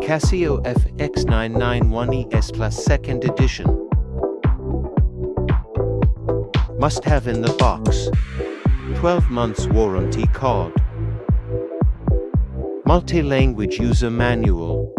Casio FX991ES Plus Second Edition. Must have in the box. 12 months warranty card. Multi-language user manual.